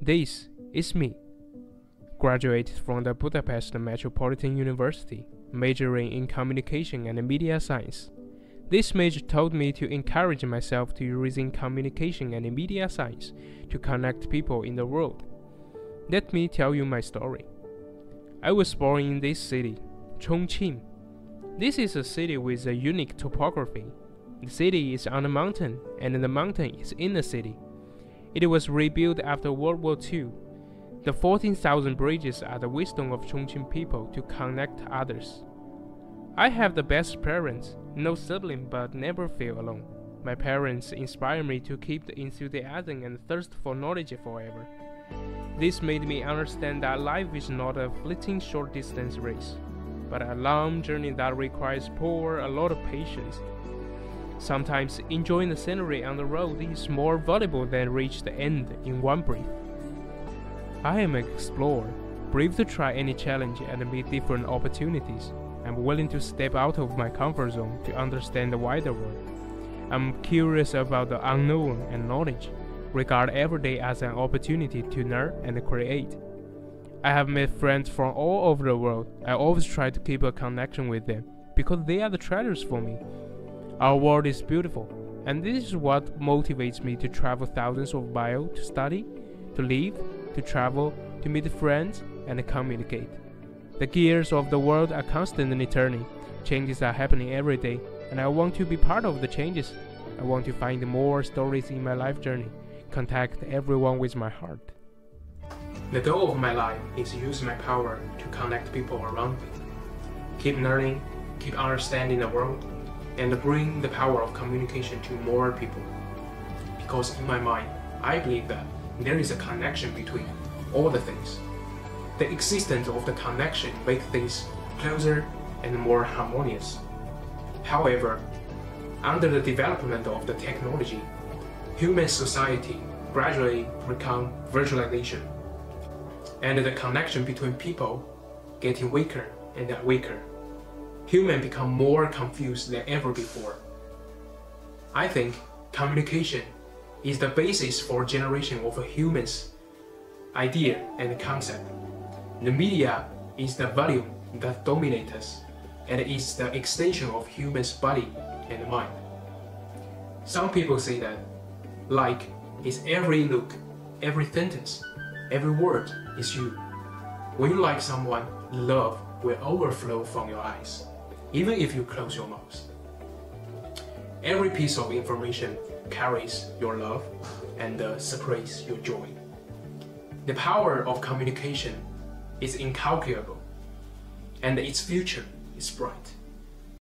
This is me. Graduated from the Budapest Metropolitan University, majoring in communication and media science. This major taught me to encourage myself to using communication and media science to connect people in the world. Let me tell you my story. I was born in this city, Chongqing. This is a city with a unique topography. The city is on a mountain, and the mountain is in the city. It was rebuilt after World War II. The 14,000 bridges are the wisdom of Chongqing people to connect others. I have the best parents, no sibling but never feel alone. My parents inspire me to keep the enthusiasm and thirst for knowledge forever. This made me understand that life is not a fleeting short distance race, but a long journey that requires pour a lot of patience. Sometimes enjoying the scenery on the road is more valuable than reach the end in one breath. I am an explorer, brave to try any challenge and meet different opportunities. I'm willing to step out of my comfort zone to understand the wider world. I'm curious about the unknown and knowledge, regard every day as an opportunity to learn and create. I have met friends from all over the world. I always try to keep a connection with them because they are the treasures for me. Our world is beautiful, and this is what motivates me to travel thousands of miles to study, to live, to travel, to meet friends, and communicate. The gears of the world are constantly turning. Changes are happening every day, and I want to be part of the changes. I want to find more stories in my life journey, contact everyone with my heart. The goal of my life is to use my power to connect people around me. Keep learning, keep understanding the world, and bring the power of communication to more people. Because in my mind, I believe that there is a connection between all the things. The existence of the connection makes things closer and more harmonious. However, under the development of the technology, human society gradually become virtualization, and the connection between people getting weaker and weaker. Humans become more confused than ever before. I think communication is the basis for generation of humans' idea and concept. The media is the volume that dominates us and is the extension of humans' body and mind. Some people say that like is every look, every sentence, every word is you. When you like someone, love will overflow from your eyes, even if you close your mouth. Every piece of information carries your love and uh, spreads your joy. The power of communication is incalculable, and its future is bright.